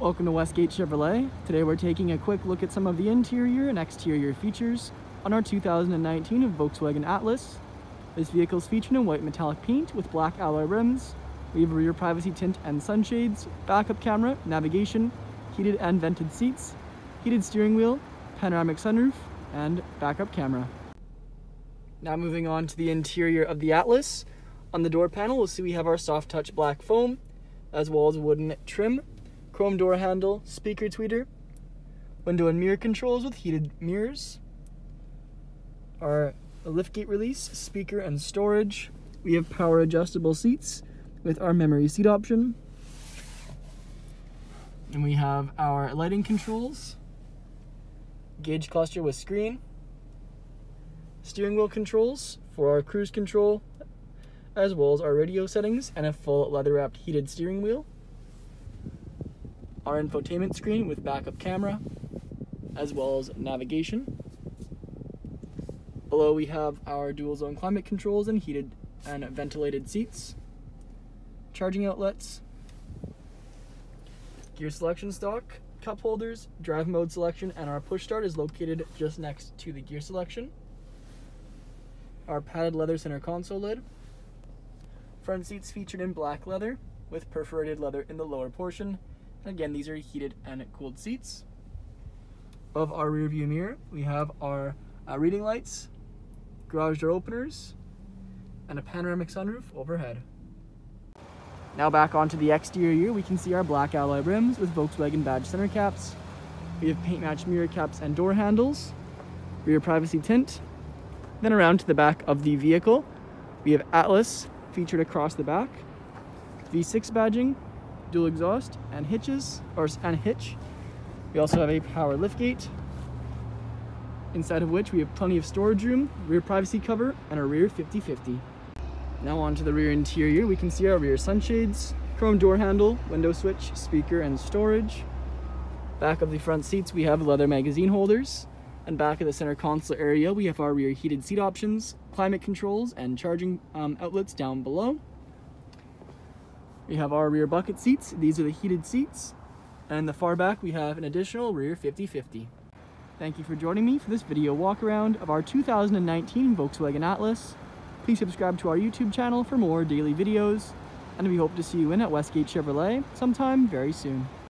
Welcome to Westgate Chevrolet. Today we're taking a quick look at some of the interior and exterior features on our 2019 Volkswagen Atlas. This vehicle is featured in white metallic paint with black alloy rims. We have rear privacy tint and sunshades, backup camera, navigation, heated and vented seats, heated steering wheel, panoramic sunroof, and backup camera. Now moving on to the interior of the Atlas. On the door panel, we'll see we have our soft touch black foam, as well as wooden trim, chrome door handle, speaker tweeter, window and mirror controls with heated mirrors, our liftgate release, speaker and storage. We have power adjustable seats with our memory seat option. And we have our lighting controls, gauge cluster with screen, steering wheel controls for our cruise control as well as our radio settings and a full leather wrapped heated steering wheel. Our infotainment screen with backup camera, as well as navigation. Below we have our dual zone climate controls and heated and ventilated seats. Charging outlets. Gear selection stock, cup holders, drive mode selection, and our push start is located just next to the gear selection. Our padded leather center console lid, Front seats featured in black leather with perforated leather in the lower portion. Again, these are heated and cooled seats. Above our rear view mirror, we have our uh, reading lights, garage door openers, and a panoramic sunroof overhead. Now back onto the exterior, we can see our black alloy rims with Volkswagen badge center caps. We have paint matched mirror caps and door handles, rear privacy tint. Then around to the back of the vehicle, we have Atlas featured across the back. V6 badging, dual exhaust, and hitches, or and hitch. We also have a power liftgate, inside of which we have plenty of storage room, rear privacy cover, and a rear 50-50. Now onto the rear interior, we can see our rear sunshades, chrome door handle, window switch, speaker, and storage. Back of the front seats, we have leather magazine holders, and back of the center console area, we have our rear heated seat options, climate controls, and charging um, outlets down below. We have our rear bucket seats. These are the heated seats. And the far back, we have an additional rear 50-50. Thank you for joining me for this video walk around of our 2019 Volkswagen Atlas. Please subscribe to our YouTube channel for more daily videos, and we hope to see you in at Westgate Chevrolet sometime very soon.